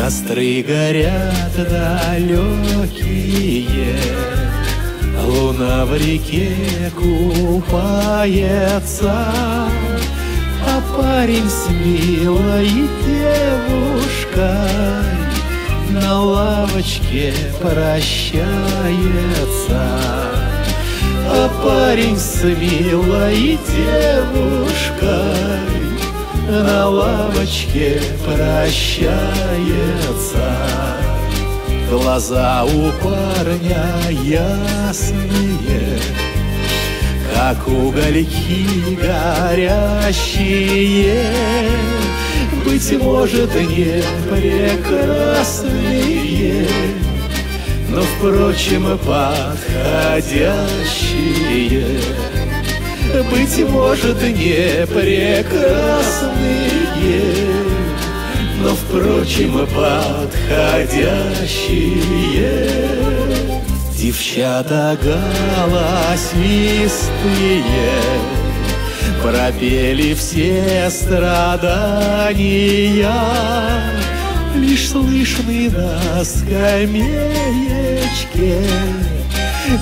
Костры горят далекие, Луна в реке купается, А парень с милой девушкой На лавочке прощается. А парень с милой девушкой на лавочке прощается. Глаза у парня ясные, как угольки горящие, Быть может, не прекрасные, но, впрочем, подходящие быть может, не прекрасные, но, впрочем, подходящие. Девчата голосистые Пропели все страдания Лишь слышны на скамеечке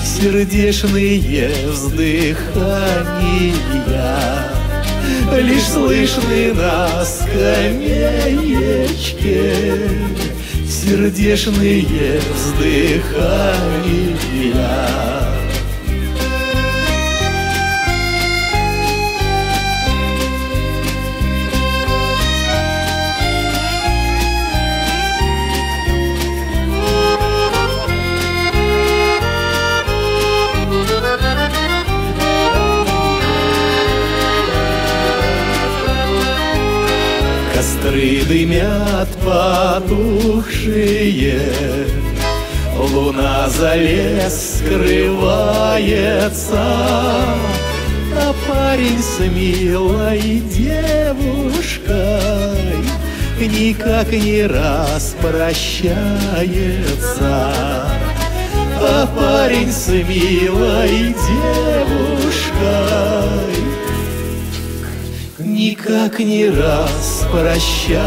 сердечные вздыхания. Лишь слышны на скамеечке Сердечные вздыхания Костры дымят потухшие, Луна за лес скрывается, А парень с милой девушкой Никак не раз прощается. А парень с милой девушкой никак не раз прощается.